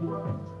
Yeah.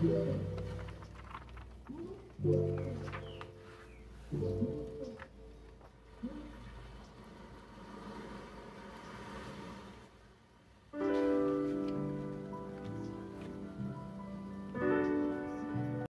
Yeah.